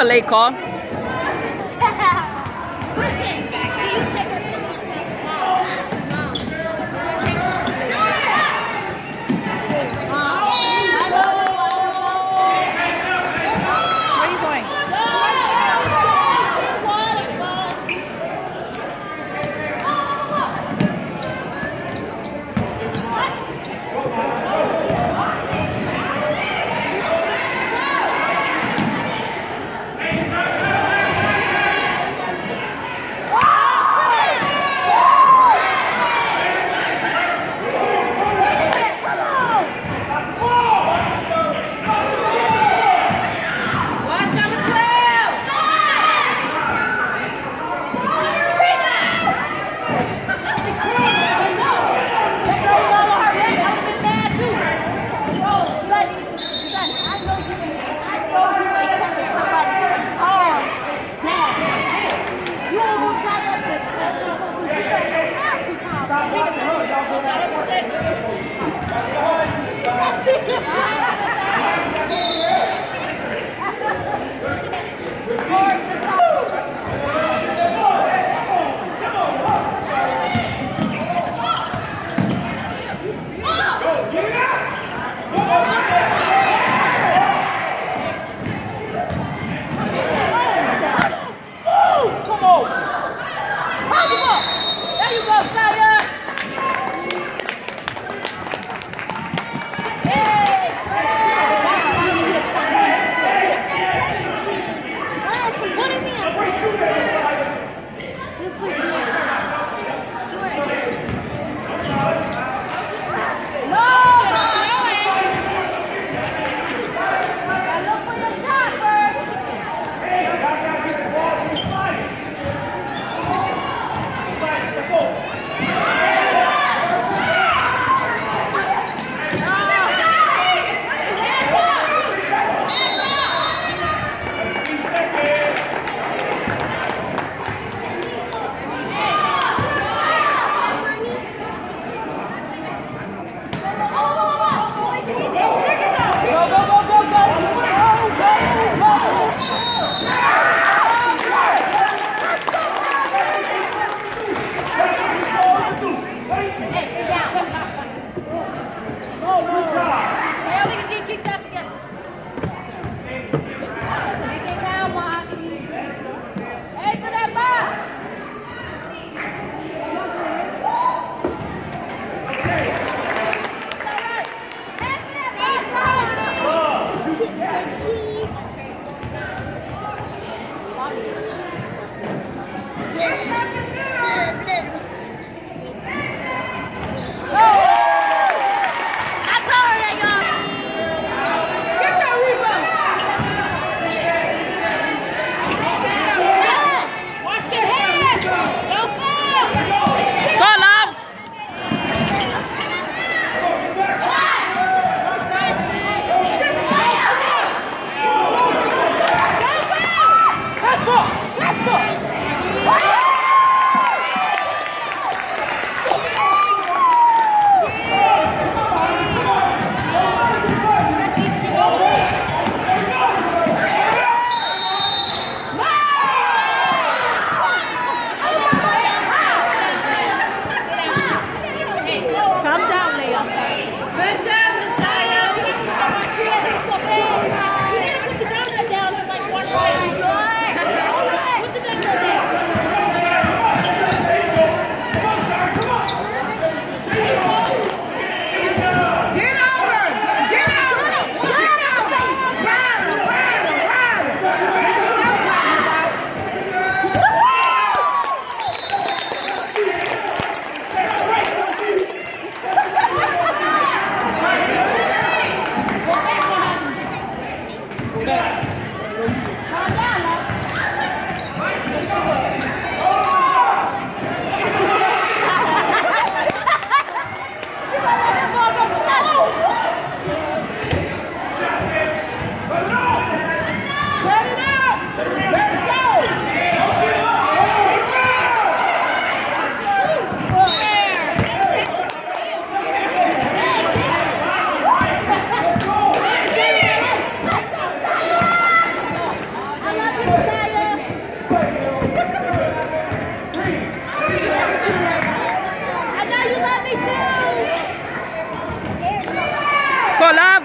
a late call. Collab!